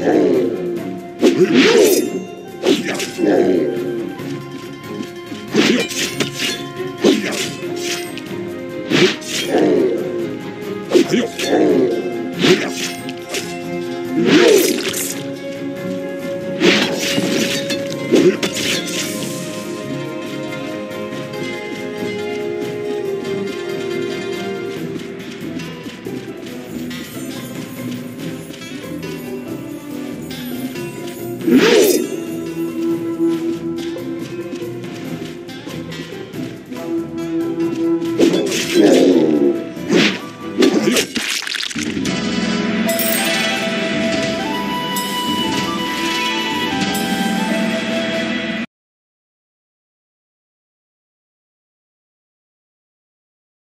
Yeah. Yeah.